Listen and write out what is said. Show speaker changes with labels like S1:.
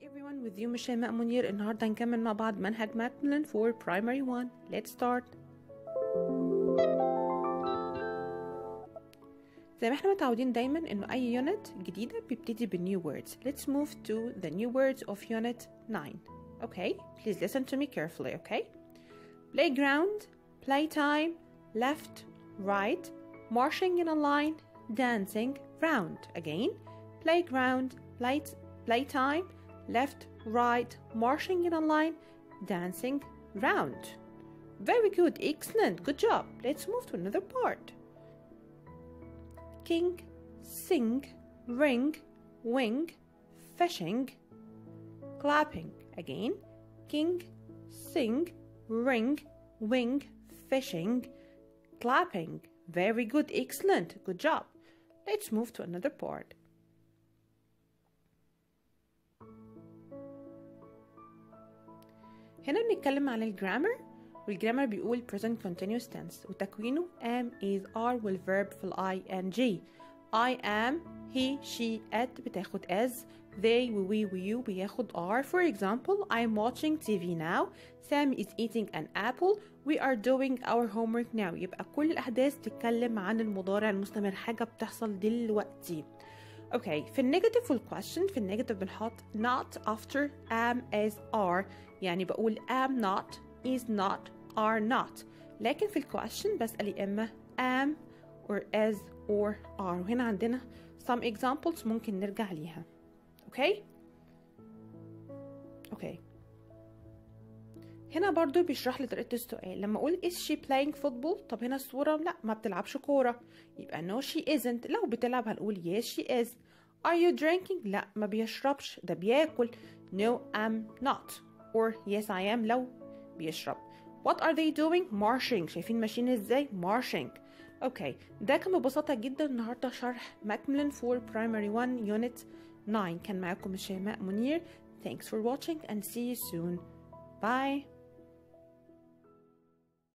S1: everyone with you مش شيماء منير النهارده هنكمل مع بعض منهج ماكميلان for primary 1 let's start زي ما احنا متعودين دايما انه اي يونت جديده بيبتدي بالنيو words let's move to the new words of unit 9 okay please listen to me carefully okay playground playtime left right marching in a line dancing round again playground play playtime left right marching in a line dancing round. Very good excellent good job. Let's move to another part. King sing ring wing fishing clapping. Again king sing ring wing fishing clapping. Very good excellent good job. Let's move to another part هنا بنتكلم عن الجرامر والجرامر بيقول present continuous tense وتكوينه am is are والverb في ال ing I am he she it بتاخد as they we we you بياخد are for example I'm watching TV now Sam is eating an apple we are doing our homework now يبقى كل الأحداث بتتكلم عن المضارع المستمر حاجة بتحصل دلوقتي أوكي في ال negative وال question في ال negative بنحط not after am is are. يعني بقول am not is not are not. لكن في ال question بسأل يا إما am or is or are. وهنا عندنا some examples ممكن نرجع ليها. أوكي أوكي هنا برضو بيشرح لي طريقة السؤال. لما أقول is she playing football طب هنا الصورة لا ما بتلعبش كورة. يبقى no she isn't. لو بتلعب هنقول yes she is. Are you drinking لا ما بيشربش. ده بياكل. No I'm not. Or yes I am. لو بيشرب. What are they doing? Marching. شايفين ماشيين إزاي؟ Marching. أوكي ده كان ببساطة جدا. النهاردة شرح Macmillan for primary 1 unit 9 كان معاكم شيماء منير thanks for watching and see you soon. Bye.